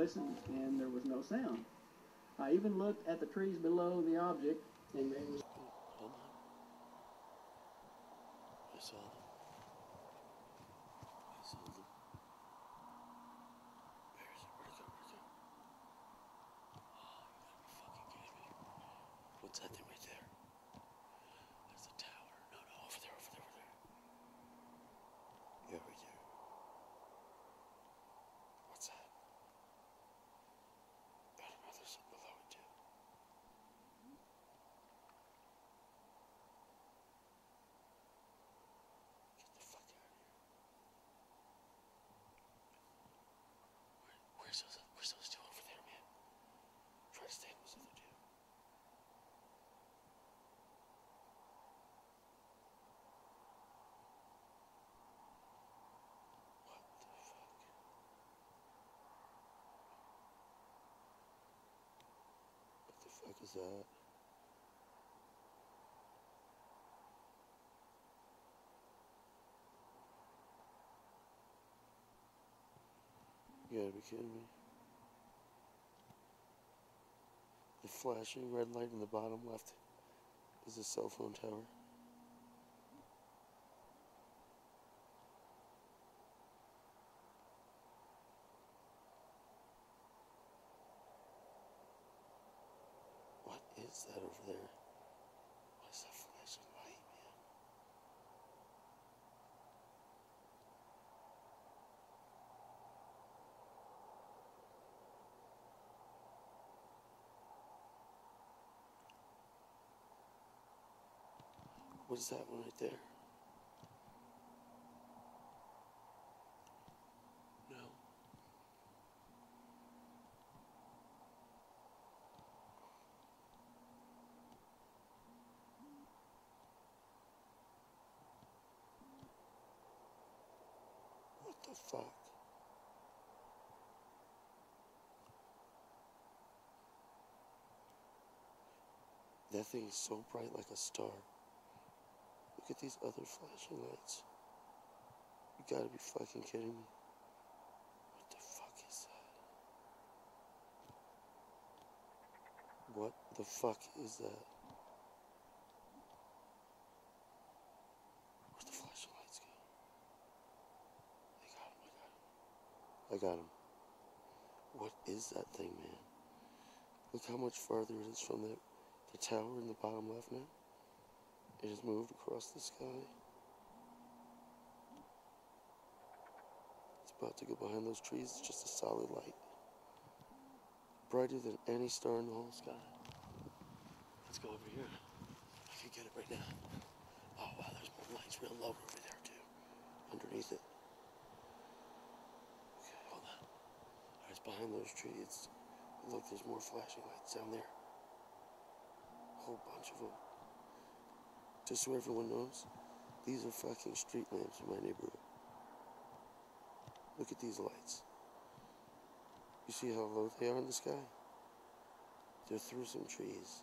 listened, and there was no sound. I even looked at the trees below the object, and they was Hold on. I saw them. I saw them. Where is it? It? Oh, you fucking me. What's that thing right there? That's a tower. No, no, over there, over there, over there. Yeah, right there. What's that? I don't know. There's something below it too. Get the fuck out of here. Where, where's those? Where's those two over there, man? Try to stay in those other two. What the fuck? That? You gotta be kidding me. The flashing red light in the bottom left is a cell phone tower. What is that over there? What is that flashing light, man? What is that one right there? No. What the fuck? That thing is so bright like a star. Look at these other flashing lights. You gotta be fucking kidding me. What the fuck is that? What the fuck is that? Where'd the flashing lights go? They got him, I got him. What is that thing, man? Look how much farther it is from the, the tower in the bottom left now. It has moved across the sky. It's about to go behind those trees. It's just a solid light. Brighter than any star in the whole sky. Let's go over here. I can get it right now. Oh, wow, there's more lights real low over there, too. Underneath it. Okay, hold on. All right, it's behind those trees. Look, there's more flashing lights down there. A whole bunch of them. Just so everyone knows, these are fucking street lamps in my neighborhood. Look at these lights. You see how low they are in the sky? They're through some trees.